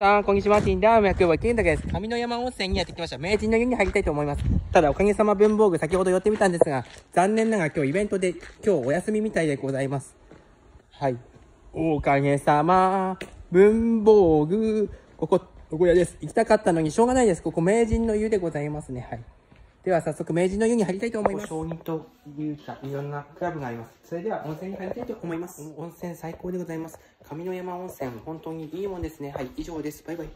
さん、こんにちは。ティンダーム役は健太です。上の山温泉にやってきました。名人の湯に入りたいと思います。ただ、おかげさま文房具、先ほど寄ってみたんですが、残念ながら今日イベントで、今日お休みみたいでございます。はい。おかげさま、文房具、ここ、ここ屋です。行きたかったのにしょうがないです。ここ名人の湯でございますね。はい。では早速名人の湯に入りたいと思います。将棋と勇者、いろんなクラブがあります。それでは温泉に入りたいと思います。温泉最高でございます。上の山温泉、本当にいいもんですね。はい、以上です。バイバイ。